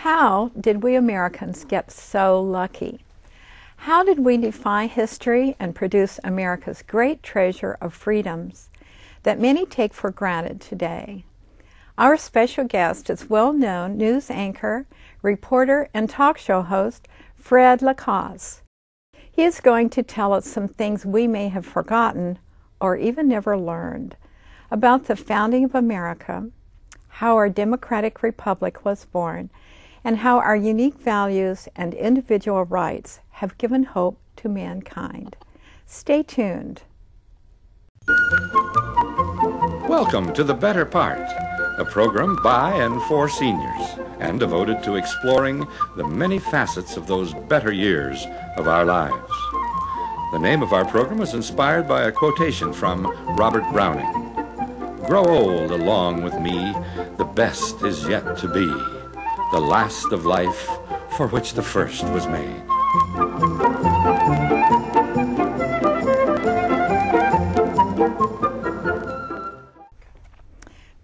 How did we Americans get so lucky? How did we defy history and produce America's great treasure of freedoms that many take for granted today? Our special guest is well known news anchor, reporter, and talk show host Fred LaCosse. He is going to tell us some things we may have forgotten or even never learned about the founding of America, how our democratic republic was born, and how our unique values and individual rights have given hope to mankind. Stay tuned. Welcome to The Better Part, a program by and for seniors and devoted to exploring the many facets of those better years of our lives. The name of our program is inspired by a quotation from Robert Browning Grow old along with me, the best is yet to be, the last of life for which the first was made.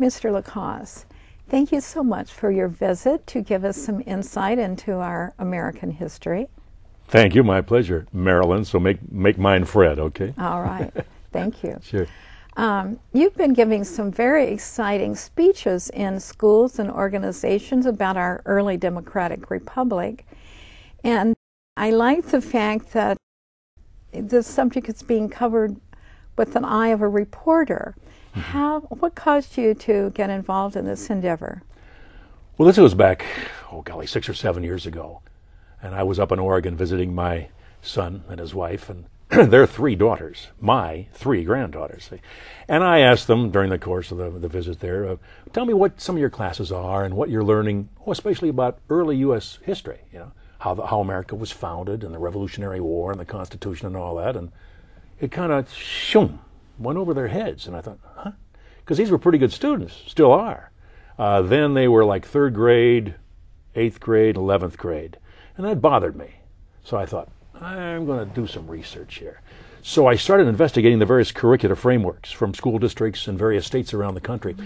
Mr. LaCosse, thank you so much for your visit to give us some insight into our American history. Thank you. My pleasure, Marilyn. So make make mine Fred, okay? All right. Thank you. Sure. Um, you've been giving some very exciting speeches in schools and organizations about our early democratic republic. And I like the fact that the subject is being covered with an eye of a reporter. Mm-hmm. How, what caused you to get involved in this endeavor? Well, this goes back, oh golly, six or seven years ago and I was up in Oregon visiting my son and his wife and their three daughters, my three granddaughters. And I asked them during the course of the, the visit there, uh, tell me what some of your classes are and what you're learning, oh, especially about early U.S. history, you know, how, the, how America was founded and the Revolutionary War and the Constitution and all that. And it kind of, shoom, went over their heads. And I thought, huh? Because these were pretty good students, still are. Uh, then they were like third grade, eighth grade, 11th grade. And that bothered me. So I thought, I'm going to do some research here. So I started investigating the various curricular frameworks from school districts in various states around the country.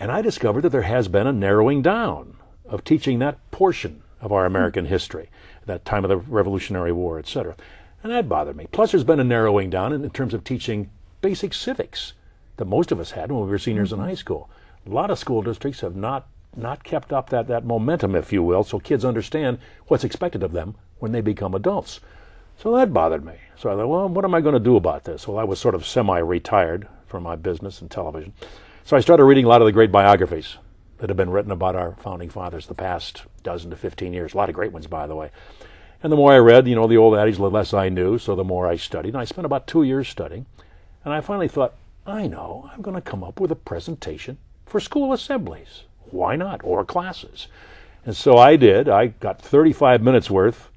And I discovered that there has been a narrowing down of teaching that portion of our American history, that time of the Revolutionary War, etc. And that bothered me. Plus, there's been a narrowing down in, in terms of teaching basic civics that most of us had when we were seniors in mm-hmm. high school. A lot of school districts have not not kept up that, that momentum, if you will, so kids understand what's expected of them when they become adults. So that bothered me. So I thought, well, what am I going to do about this? Well, I was sort of semi retired from my business and television. So I started reading a lot of the great biographies that have been written about our founding fathers the past dozen to 15 years. A lot of great ones, by the way. And the more I read, you know, the old adage, the less I knew, so the more I studied. And I spent about two years studying. And I finally thought, I know, I'm going to come up with a presentation for school assemblies why not? Or classes. And so I did. I got 35 minutes worth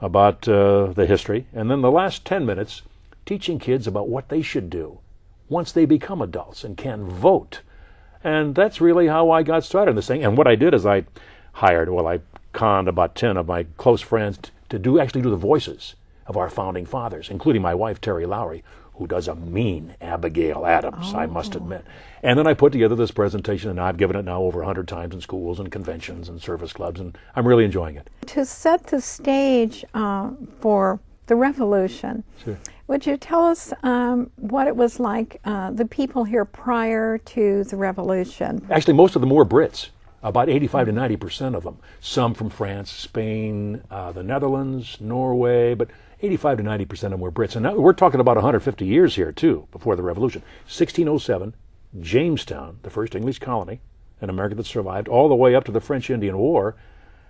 about uh, the history, and then the last 10 minutes teaching kids about what they should do once they become adults and can vote. And that's really how I got started in this thing. And what I did is I hired, well, I conned about 10 of my close friends to do actually do the voices of our founding fathers, including my wife, Terry Lowry, who does a mean Abigail Adams, oh. I must oh. admit. And then I put together this presentation, and I've given it now over 100 times in schools and conventions and service clubs, and I'm really enjoying it. To set the stage uh, for the revolution, sure. would you tell us um, what it was like, uh, the people here prior to the revolution? Actually, most of them were Brits about 85 to 90 percent of them. Some from France, Spain, uh, the Netherlands, Norway, but 85 to 90 percent of them were Brits. And we're talking about 150 years here, too, before the Revolution. 1607, Jamestown, the first English colony, an America that survived, all the way up to the French Indian War,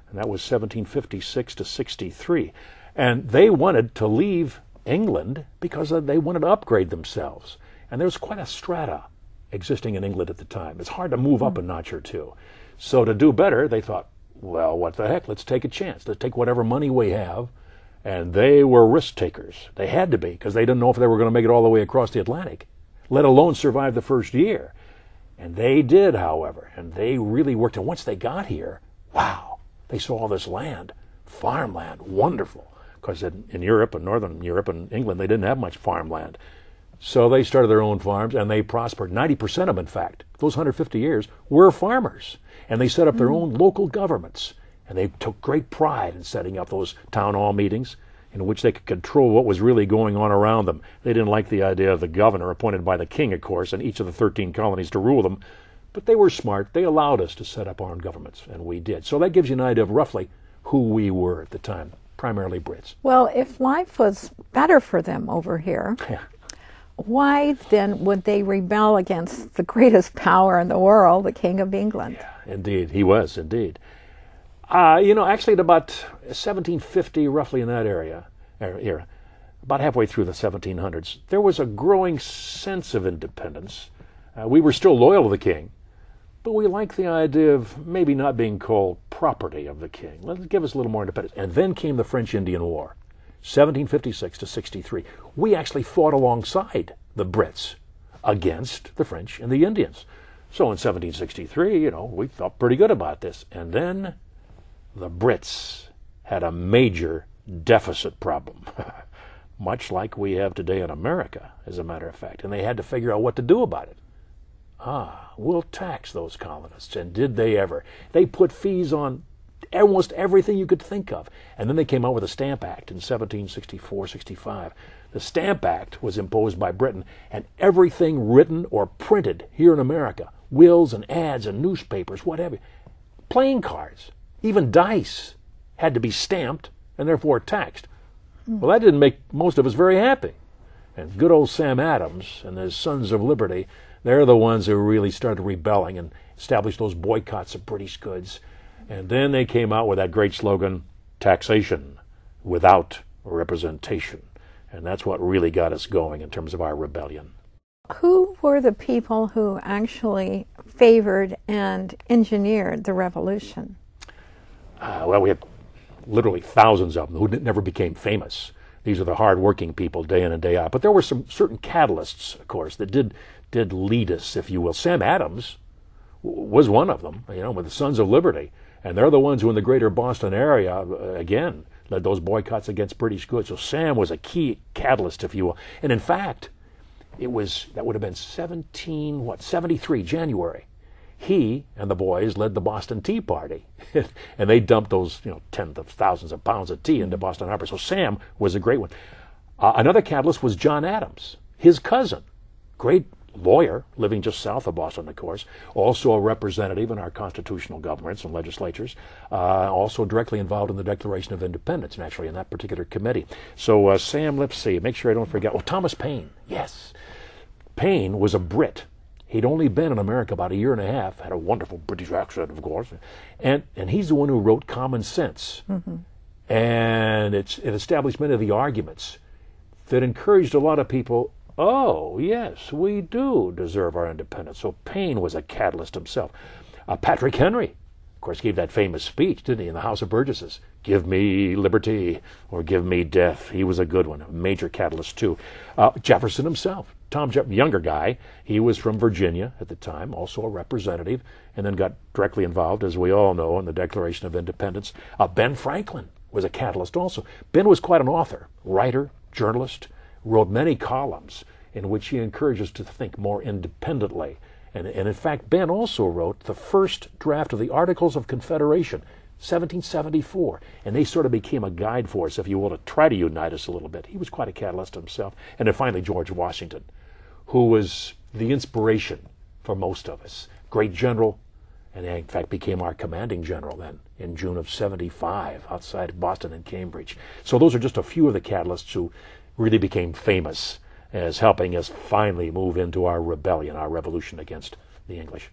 and that was 1756 to 63. And they wanted to leave England because they wanted to upgrade themselves. And there was quite a strata existing in England at the time. It's hard to move up a hmm. notch or two. So to do better, they thought, well, what the heck? Let's take a chance. Let's take whatever money we have. And they were risk takers. They had to be because they didn't know if they were going to make it all the way across the Atlantic let alone survive the first year. And they did, however, and they really worked. And once they got here, wow, they saw all this land, farmland, wonderful. Because in, in Europe and Northern Europe and England, they didn't have much farmland. So they started their own farms and they prospered. 90% of them, in fact, those 150 years, were farmers. And they set up their hmm. own local governments. And they took great pride in setting up those town hall meetings in which they could control what was really going on around them. They didn't like the idea of the governor appointed by the king, of course, and each of the 13 colonies to rule them. But they were smart. They allowed us to set up our own governments, and we did. So that gives you an idea of roughly who we were at the time, primarily Brits. Well, if life was better for them over here, Yeah. why then would they rebel against the greatest power in the world, the King of England? Indeed, he was, indeed. Uh, you know, actually, at about 1750, roughly in that area, er- era, about halfway through the 1700s, there was a growing sense of independence. Uh, we were still loyal to the king, but we liked the idea of maybe not being called property of the king. Let's give us a little more independence. And then came the French Indian War, 1756 to 63. We actually fought alongside the Brits against the French and the Indians. So in 1763, you know, we felt pretty good about this. And then the Brits had a major deficit problem, much like we have today in America, as a matter of fact. And they had to figure out what to do about it. Ah, we'll tax those colonists. And did they ever? They put fees on almost everything you could think of. And then they came out with the Stamp Act in 1764 65. The Stamp Act was imposed by Britain, and everything written or printed here in America wills and ads and newspapers, whatever playing cards, even dice, had to be stamped and therefore taxed. Well, that didn't make most of us very happy. And good old Sam Adams and his Sons of Liberty, they're the ones who really started rebelling and established those boycotts of British goods. And then they came out with that great slogan taxation without representation. And that's what really got us going in terms of our rebellion. Who were the people who actually favored and engineered the revolution? Uh, well, we had literally thousands of them who never became famous. These are the hardworking people day in and day out. But there were some certain catalysts, of course, that did did lead us, if you will. Sam Adams w- was one of them, you know, with the Sons of Liberty, and they're the ones who, in the greater Boston area, uh, again, led those boycotts against British goods. So Sam was a key catalyst, if you will. And in fact, it was that would have been 17 what 73 January. He and the boys led the Boston Tea Party, and they dumped those you know tens of thousands of pounds of tea into Boston Harbor. So Sam was a great one. Uh, another catalyst was John Adams, his cousin, great lawyer living just south of Boston, of course, also a representative in our constitutional governments and legislatures, uh, also directly involved in the Declaration of Independence, naturally, in that particular committee. So, uh, Sam, let's see, make sure I don't forget. Well, Thomas Paine, yes. Paine was a Brit. He'd only been in America about a year and a half, had a wonderful British accent, of course, and, and he's the one who wrote Common Sense. And it's an establishment of the arguments that encouraged a lot of people oh, yes, we do deserve our independence. So Paine was a catalyst himself. Uh, Patrick Henry, of course, gave that famous speech, didn't he, in the House of Burgesses? Give me liberty or give me death. He was a good one, a major catalyst, too. Uh, Jefferson himself, Tom Jefferson, younger guy, he was from Virginia at the time, also a representative, and then got directly involved, as we all know, in the Declaration of Independence. Uh, ben Franklin was a catalyst also. Ben was quite an author, writer, journalist, wrote many columns in which he encouraged us to think more independently. And, and in fact, Ben also wrote the first draft of the Articles of Confederation, 1774. And they sort of became a guide for us, if you will, to try to unite us a little bit. He was quite a catalyst himself. And then finally, George Washington, who was the inspiration for most of us. Great general, and in fact became our commanding general then in June of 75 outside Boston and Cambridge. So those are just a few of the catalysts who really became famous as helping us finally move into our rebellion, our revolution against the English.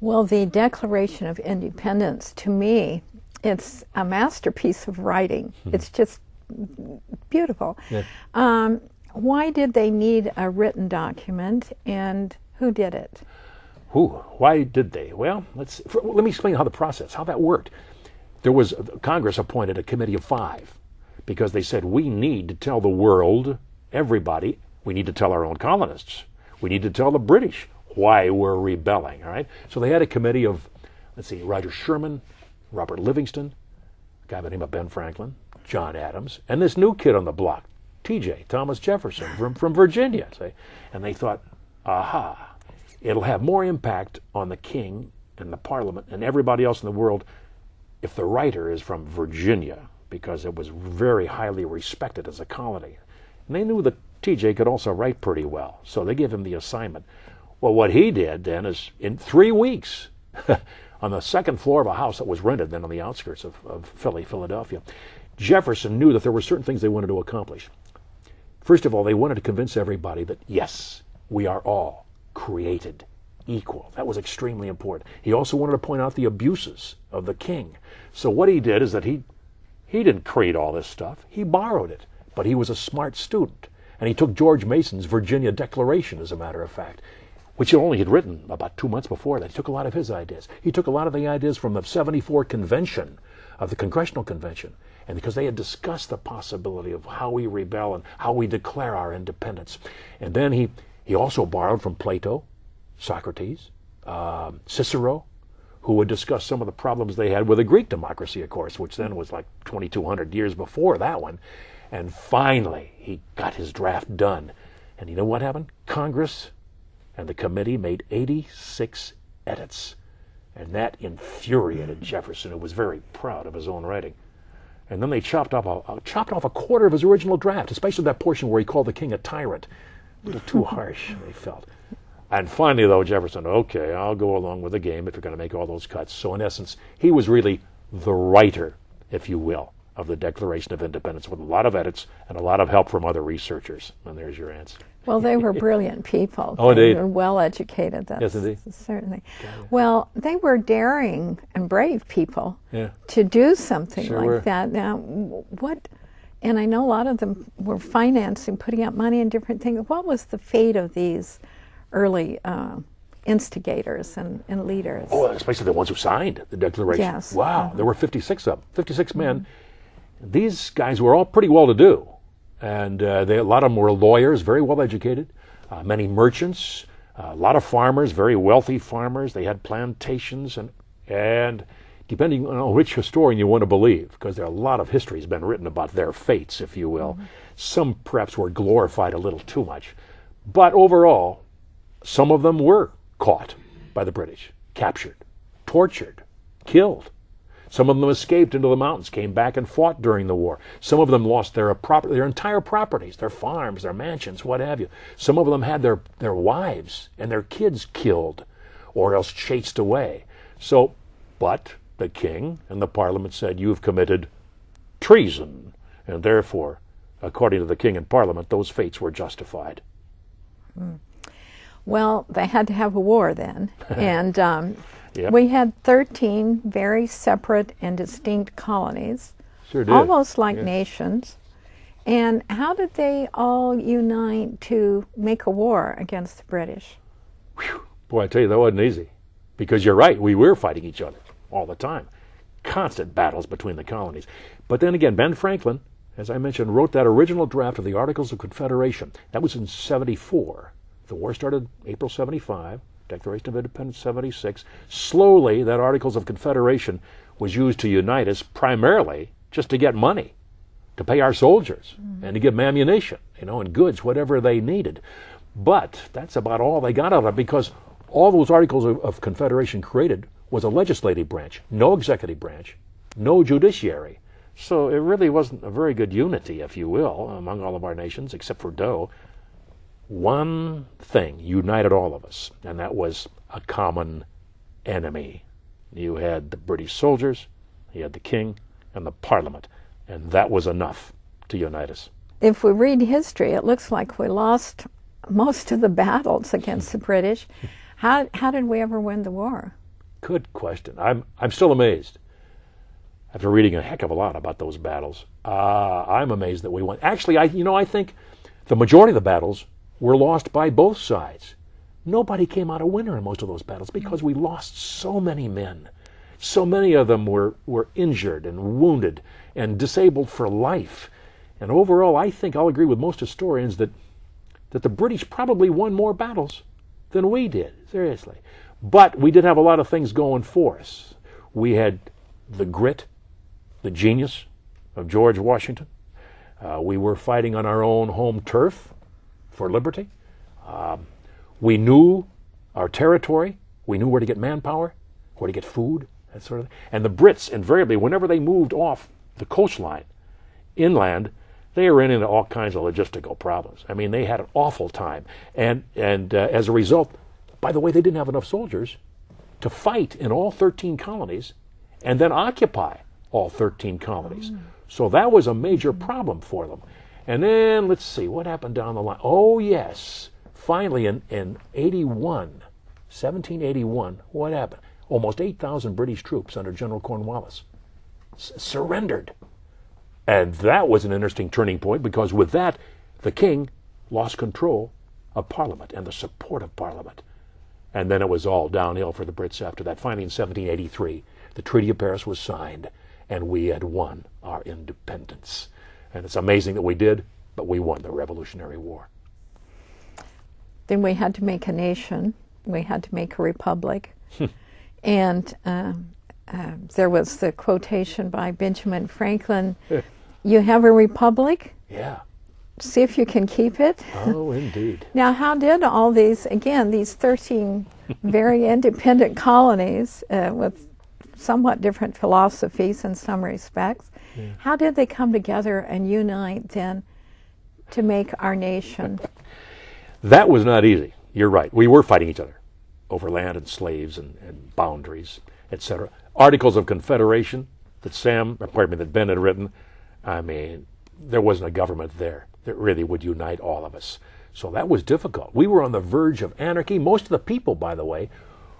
Well, the Declaration of Independence, to me, it's a masterpiece of writing. It's just beautiful. Yeah. Um, why did they need a written document, and who did it? Who? Why did they? Well, let's for, let me explain how the process, how that worked. There was uh, Congress appointed a committee of five because they said we need to tell the world, everybody, we need to tell our own colonists, we need to tell the British why we're rebelling. All right. So they had a committee of, let's see, Roger Sherman, Robert Livingston, a guy by the name of Ben Franklin, John Adams, and this new kid on the block, T.J. Thomas Jefferson from from Virginia. See? And they thought, aha, it'll have more impact on the king and the parliament and everybody else in the world if the writer is from Virginia, because it was very highly respected as a colony. And they knew that TJ could also write pretty well, so they gave him the assignment. Well, what he did then is in three weeks, on the second floor of a house that was rented then on the outskirts of, of Philly, Philadelphia, Jefferson knew that there were certain things they wanted to accomplish. First of all, they wanted to convince everybody that, yes, we are all created equal. That was extremely important. He also wanted to point out the abuses of the king. So what he did is that he he didn't create all this stuff. He borrowed it, but he was a smart student. And he took George Mason's Virginia Declaration, as a matter of fact, which he only had written about two months before that. He took a lot of his ideas. He took a lot of the ideas from the 74 convention, of the Congressional Convention, and because they had discussed the possibility of how we rebel and how we declare our independence. And then he, he also borrowed from Plato, Socrates, um, Cicero, who would discuss some of the problems they had with a Greek democracy, of course, which then was like 2,200 years before that one. And finally, he got his draft done. And you know what happened? Congress and the committee made 86 edits. And that infuriated Jefferson, who was very proud of his own writing. And then they chopped off a, chopped off a quarter of his original draft, especially that portion where he called the king a tyrant. A little too harsh, they felt. And finally, though, Jefferson, okay, I'll go along with the game if you're going to make all those cuts. So, in essence, he was really the writer, if you will, of the Declaration of Independence with a lot of edits and a lot of help from other researchers. And there's your answer. Well, they were brilliant people. oh, they indeed. were well educated. That's Yes, indeed. Certainly. Well, they were daring and brave people Yeah. to do something Sure like were. that. Now, what? And I know a lot of them were financing, putting up money and different things. What was the fate of these early uh, instigators and, and leaders? Oh, especially the ones who signed the Declaration. Yes. Wow, there were 56 of them, 56 men. These guys were all pretty well to do. And uh, they, a lot of them were lawyers, very well educated, uh, many merchants, a lot of farmers, very wealthy farmers. They had plantations, and, and depending on which historian you want to believe, because there are a lot of histories been written about their fates, if you will. Some perhaps were glorified a little too much. But overall, some of them were caught by the British, captured, tortured, killed. Some of them escaped into the mountains, came back and fought during the war. Some of them lost their, prop- their entire properties, their farms, their mansions, what have you. Some of them had their, their wives and their kids killed or else chased away. So, but the king and the parliament said, You've committed treason, and therefore, according to the king and parliament, those fates were justified. Well, they had to have a war then. and um, Yep. we had 13 very separate and distinct colonies, Sure did. almost like Yeah. nations. And how did they all unite to make a war against the British? Boy, I tell you, that wasn't easy. Because you're right, we were fighting each other all the time. Constant battles between the colonies. But then again, Ben Franklin, as I mentioned, wrote that original draft of the Articles of Confederation. That was in 74. The war started April 75, Declaration of Independence 76. Slowly, that Articles of Confederation was used to unite us primarily just to get money to pay our soldiers mm-hmm. and to give them ammunition, you know, and goods, whatever they needed. But that's about all they got out of it because all those articles of, of confederation created was a legislative branch, no executive branch, no judiciary. So it really wasn't a very good unity, if you will, among all of our nations, except for Doe. One thing united all of us, and that was a common enemy. You had the British soldiers, you had the king, and the parliament, and that was enough to unite us. If we read history, it looks like we lost most of the battles against the British. How, how did we ever win the war? Good question. I'm I'm still amazed. After reading a heck of a lot about those battles, uh, I'm amazed that we won. Actually, I you know I think the majority of the battles were lost by both sides. Nobody came out a winner in most of those battles because we lost so many men. So many of them were, were injured and wounded and disabled for life. And overall, I think I'll agree with most historians that that the British probably won more battles than we did, seriously. But we did have a lot of things going for us. We had the grit, the genius of George Washington. Uh, we were fighting on our own home turf for liberty. Um, we knew our territory. We knew where to get manpower, where to get food, That sort of, thing. and the Brits invariably, whenever they moved off the coastline, inland, they ran into all kinds of logistical problems. I mean, they had an awful time, and and uh, as a result, by the way, they didn't have enough soldiers to fight in all 13 colonies, and then occupy all 13 colonies. So that was a major problem for them. And then let's see what happened down the line. Oh yes, finally in in 81, 1781, what happened? Almost 8,000 British troops under General Cornwallis s- surrendered. And that was an interesting turning point because with that, the king lost control of Parliament and the support of Parliament. And then it was all downhill for the Brits after that. Finally, in 1783, the Treaty of Paris was signed, and we had won our independence. And it's amazing that we did, but we won the Revolutionary War. Then we had to make a nation. We had to make a republic. and um, uh, there was the quotation by Benjamin Franklin You have a republic, Yeah. see if you can keep it. Oh, indeed. Now, how did all these, again, these 13 very independent colonies uh, with somewhat different philosophies in some respects, how did they come together and unite then to make our nation? That was not easy. You're right. We were fighting each other over land and slaves and, and boundaries, etc. Articles of Confederation that Sam, or pardon me, that Ben had written. I mean, there wasn't a government there that really would unite all of us. So that was difficult. We were on the verge of anarchy. Most of the people, by the way,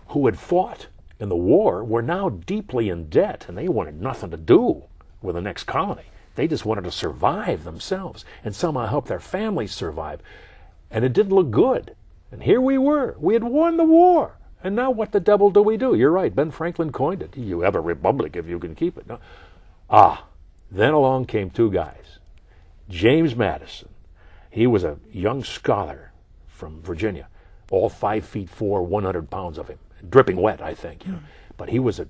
who had fought in the war were now deeply in debt, and they wanted nothing to do with the next colony. They just wanted to survive themselves and somehow help their families survive. And it didn't look good. And here we were. We had won the war. And now what the devil do we do? You're right. Ben Franklin coined it. You have a republic if you can keep it. No. Ah, then along came two guys. James Madison. He was a young scholar from Virginia, all five feet four, 100 pounds of him, dripping wet, I think. You know. But he was a,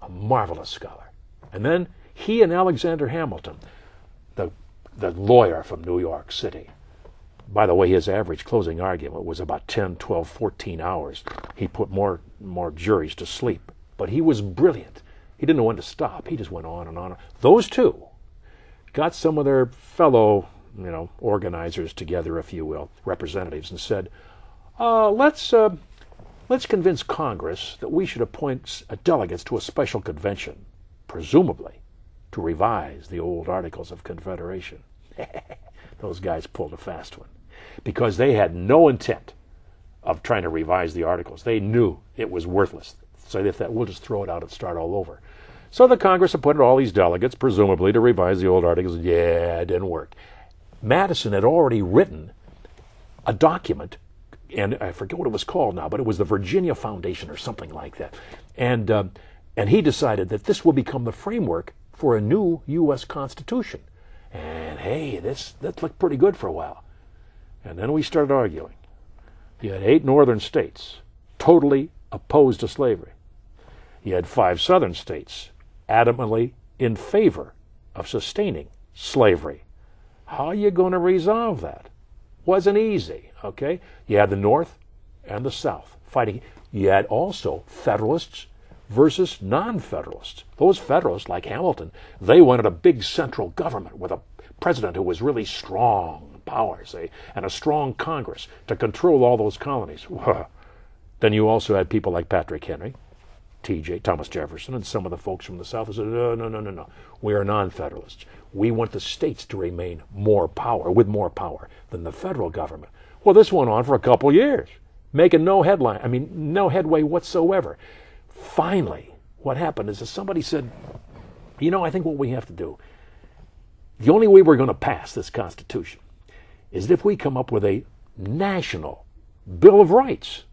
a marvelous scholar. And then he and Alexander Hamilton, the, the lawyer from New York City, by the way, his average closing argument was about 10, 12, 14 hours. He put more, more juries to sleep. But he was brilliant. He didn't know when to stop. He just went on and on. Those two got some of their fellow, you know, organizers together, if you will, representatives, and said, uh, let's, uh, let's convince Congress that we should appoint delegates to a special convention, presumably to revise the old Articles of Confederation. Those guys pulled a fast one because they had no intent of trying to revise the articles. They knew it was worthless. So they thought, we'll just throw it out and start all over. So the Congress appointed all these delegates, presumably to revise the old articles. Yeah, it didn't work. Madison had already written a document, and I forget what it was called now, but it was the Virginia Foundation or something like that. And, uh, and he decided that this will become the framework for a new U.S. Constitution. And hey, this that looked pretty good for a while. And then we started arguing. You had eight northern states totally opposed to slavery. You had five southern states adamantly in favor of sustaining slavery. How are you going to resolve that? Wasn't easy, okay? You had the North and the South fighting. You had also Federalists versus non-Federalists. Those Federalists, like Hamilton, they wanted a big central government with a president who was really strong powers, and a strong Congress to control all those colonies. then you also had people like Patrick Henry, T.J. Thomas Jefferson, and some of the folks from the South who said, no, no, no, no, no. We are non-Federalists. We want the states to remain more power, with more power than the federal government. Well, this went on for a couple years, making no headline. I mean, no headway whatsoever. Finally, what happened is that somebody said, you know, I think what we have to do, the only way we're going to pass this Constitution is if we come up with a national Bill of Rights.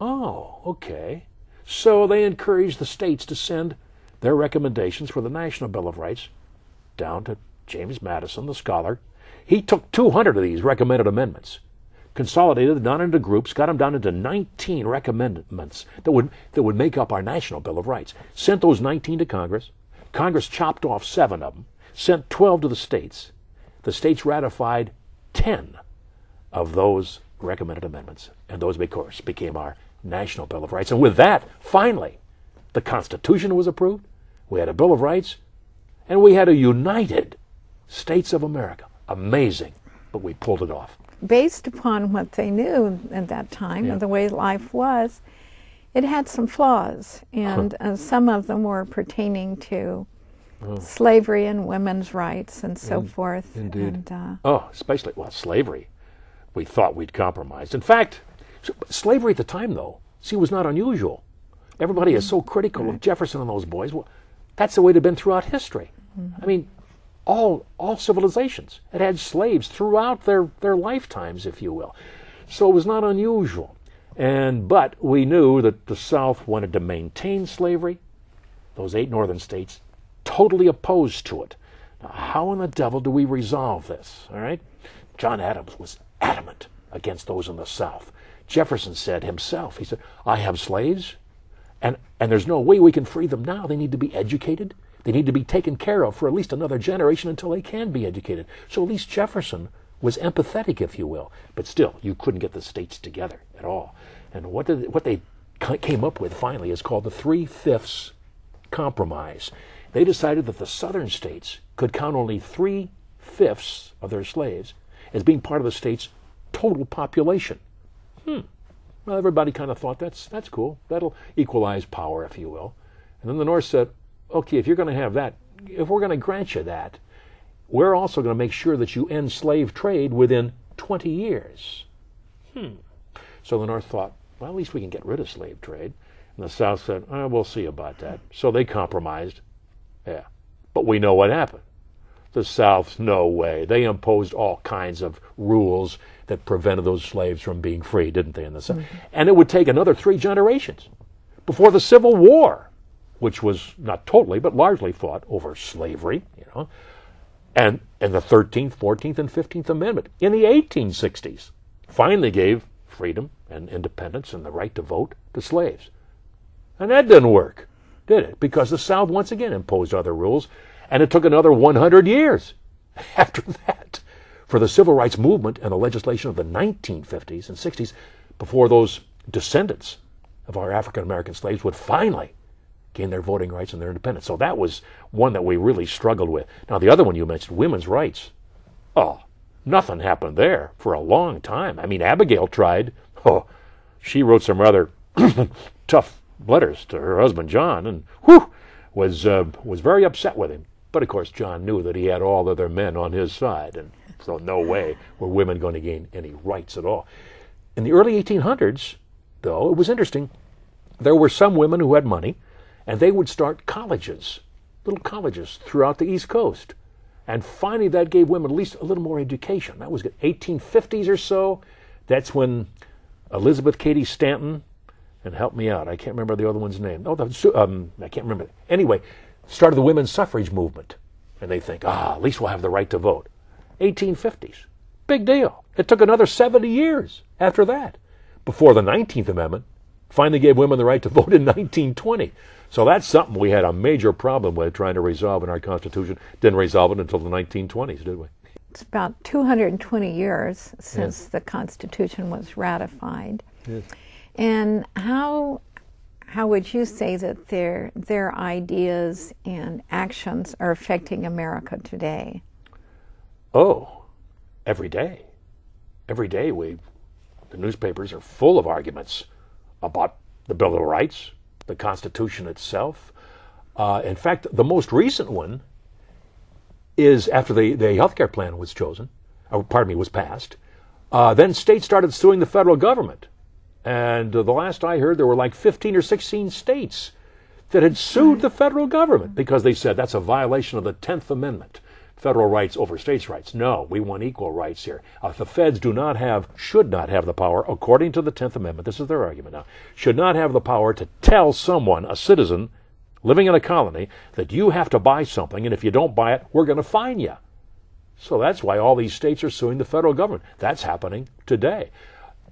Oh, okay. So they encouraged the states to send their recommendations for the National Bill of Rights down to James Madison, the scholar. He took 200 of these recommended amendments, consolidated them down into groups, got them down into 19 recommendments that would, that would make up our National Bill of Rights. Sent those 19 to Congress. Congress chopped off seven of them, sent 12 to the states. The states ratified 10 of those recommended amendments, and those, of course, became our National Bill of Rights. And with that, finally, The Constitution was approved. We had a Bill of Rights. And we had a united States of America. Amazing. But we pulled it off. Based upon what they knew at that time Yeah. and the way life was, it had some flaws, and uh, some of them were pertaining to slavery and women's rights and so forth. indeed. And, uh, Oh, especially, well, slavery. We thought we'd compromised. In fact, slavery at the time, though, see, was not unusual. Everybody is so critical of Jefferson and those boys. Well, that's the way it had been throughout history. I mean, all all civilizations had had slaves throughout their, their lifetimes, if you will. So it was not unusual. And but we knew that the South wanted to maintain slavery. Those eight northern states totally opposed to it. Now, how in the devil do we resolve this? All right? John Adams was adamant against those in the South. Jefferson said himself, he said, I have slaves, and, and there's no way we can free them now. They need to be educated. They need to be taken care of for at least another generation until they can be educated. So at least Jefferson was empathetic, if you will. But still, you couldn't get the states together at all. And what, did, what they came up with finally is called the Three Fifths Compromise. They decided that the southern states could count only three fifths of their slaves as being part of the state's total population. Hmm. Well, everybody kind of thought that's that's cool. That'll equalize power, if you will. And then the North said, okay, if you're going to have that, if we're going to grant you that, we're also going to make sure that you end slave trade within 20 years. Hmm. So the North thought, well, at least we can get rid of slave trade. And the South said, oh, we'll see about that. So they compromised. Yeah. But we know what happened. The South, no way. They imposed all kinds of rules that prevented those slaves from being free, didn't they, in the South? And it would take another three generations before the Civil War, which was not totally, but largely fought over slavery, you know, and, and the 13th, 14th, and 15th Amendment in the 1860s finally gave freedom and independence and the right to vote to slaves. And that didn't work, did it? Because the South once again imposed other rules, and it took another 100 years after that for the civil rights movement and the legislation of the 1950s and 60s before those descendants of our African American slaves would finally gain their voting rights and their independence. So that was one that we really struggled with. Now, the other one you mentioned, women's rights. Oh, nothing happened there for a long time. I mean, Abigail tried. Oh, she wrote some rather tough letters to her husband John, and whew, was uh, was very upset with him. But of course, John knew that he had all other men on his side, and so no way were women going to gain any rights at all. In the early 1800s, though, it was interesting. There were some women who had money, and they would start colleges, little colleges throughout the East Coast. And finally, that gave women at least a little more education. That was 1850s or so. That's when Elizabeth Cady Stanton, and help me out, I can't remember the other one's name. Oh, the, um, I can't remember. Anyway, started the women's suffrage movement. And they think, ah, at least we'll have the right to vote. 1850s. Big deal. It took another 70 years after that before the 19th Amendment finally gave women the right to vote in 1920. So that's something we had a major problem with trying to resolve in our Constitution. Didn't resolve it until the 1920s, did we? It's about 220 years since the Constitution was ratified. Yes. And how how would you say that their their ideas and actions are affecting America today? Oh, every day. Every day we the newspapers are full of arguments about the Bill of Rights, the Constitution itself. Uh, in fact, the most recent one is after the, the health care plan was chosen, or pardon me, was passed. Uh, then states started suing the federal government. And uh, the last I heard, there were like 15 or 16 states that had sued the federal government because they said that's a violation of the 10th Amendment federal rights over states' rights. No, we want equal rights here. Uh, the feds do not have, should not have the power, according to the 10th Amendment, this is their argument now, should not have the power to tell someone, a citizen living in a colony, that you have to buy something, and if you don't buy it, we're going to fine you. So that's why all these states are suing the federal government. That's happening today.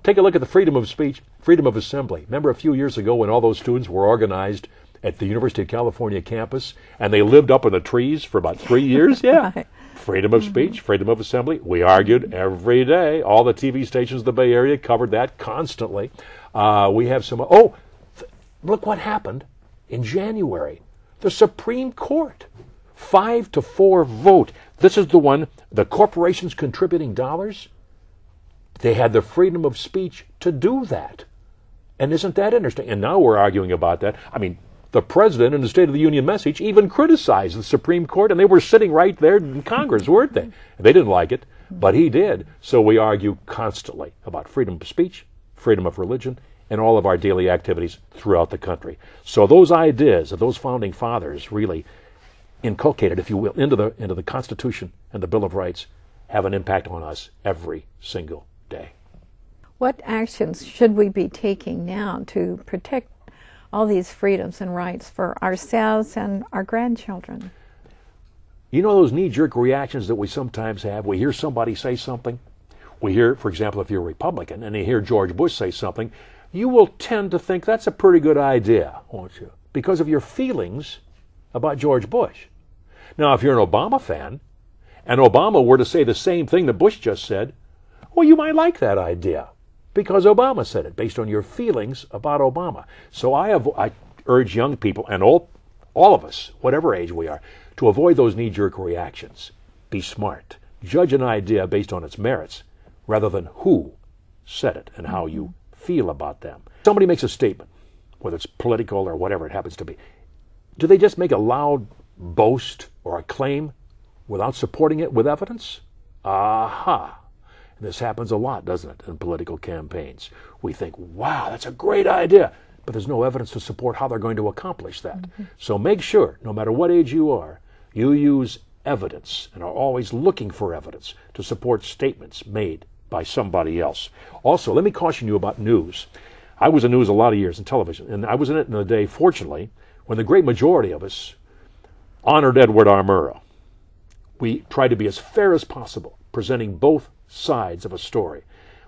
Take a look at the freedom of speech, freedom of assembly. Remember a few years ago when all those students were organized at the University of California campus and they lived up in the trees for about three years? Yeah. Right. Freedom of speech, freedom of assembly. We argued every day. All the TV stations in the Bay Area covered that constantly. Uh, we have some. Oh, th- look what happened in January. The Supreme Court. Five to four vote. This is the one, the corporations contributing dollars. They had the freedom of speech to do that. And isn't that interesting? And now we're arguing about that. I mean, the president in the State of the Union message even criticized the Supreme Court, and they were sitting right there in Congress, weren't they? They didn't like it, but he did. So we argue constantly about freedom of speech, freedom of religion, and all of our daily activities throughout the country. So those ideas of those founding fathers really inculcated, if you will, into the into the Constitution and the Bill of Rights have an impact on us every single day. What actions should we be taking now to protect all these freedoms and rights for ourselves and our grandchildren? You know those knee jerk reactions that we sometimes have? We hear somebody say something. We hear, for example, if you're a Republican and you hear George Bush say something, you will tend to think that's a pretty good idea, won't you? Because of your feelings about George Bush. Now, if you're an Obama fan and Obama were to say the same thing that Bush just said, well, you might like that idea because Obama said it based on your feelings about Obama. So I, have, I urge young people and all, all of us, whatever age we are, to avoid those knee jerk reactions. Be smart. Judge an idea based on its merits rather than who said it and how you feel about them. Somebody makes a statement, whether it's political or whatever it happens to be. Do they just make a loud boast or a claim without supporting it with evidence? Aha. And this happens a lot, doesn't it, in political campaigns? We think, wow, that's a great idea, but there's no evidence to support how they're going to accomplish that. Mm-hmm. So make sure, no matter what age you are, you use evidence and are always looking for evidence to support statements made by somebody else. Also, let me caution you about news. I was in news a lot of years in television, and I was in it in a day, fortunately, when the great majority of us honored Edward R. Murrow. We tried to be as fair as possible, presenting both sides of a story.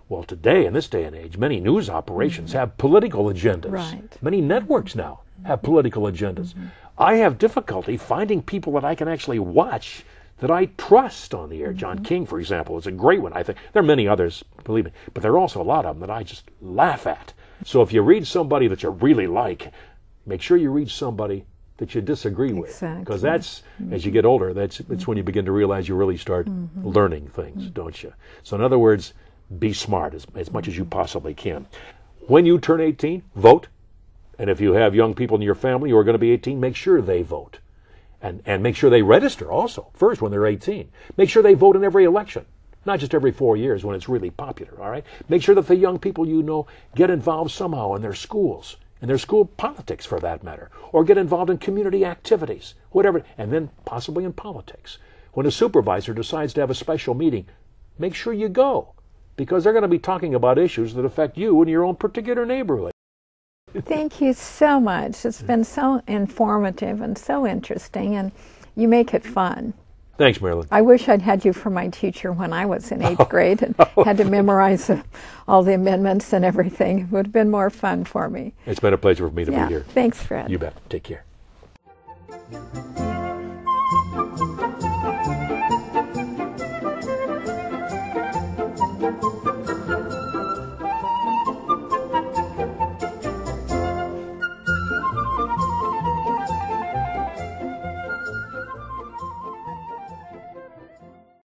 Well, today, in this day and age, many news operations mm-hmm. have political agendas. Right. Many networks now have political agendas. Mm-hmm. I have difficulty finding people that I can actually watch that I trust on the air. Mm-hmm. John King, for example, is a great one. I think there are many others, believe me, but there are also a lot of them that I just laugh at. So if you read somebody that you really like, make sure you read somebody that you disagree with, because that's mm-hmm. as you get older, that's that's when you begin to realize you really start mm-hmm. learning things, mm-hmm. don't you? So in other words, be smart as as much as you possibly can. When you turn 18, vote. And if you have young people in your family who are going to be 18, make sure they vote and, and make sure they register also first when they're 18. Make sure they vote in every election, not just every four years when it's really popular, all right? Make sure that the young people you know get involved somehow in their schools, in their school politics for that matter, or get involved in community activities, whatever, and then possibly in politics. When a supervisor decides to have a special meeting, make sure you go because they're going to be talking about issues that affect you in your own particular neighborhood. Thank you so much. It's been so informative and so interesting, and you make it fun. Thanks, Marilyn. I wish I'd had you for my teacher when I was in eighth grade and had to memorize all the amendments and everything. It would have been more fun for me. It's been a pleasure for me to yeah, be here. Thanks, Fred. You bet. Take care.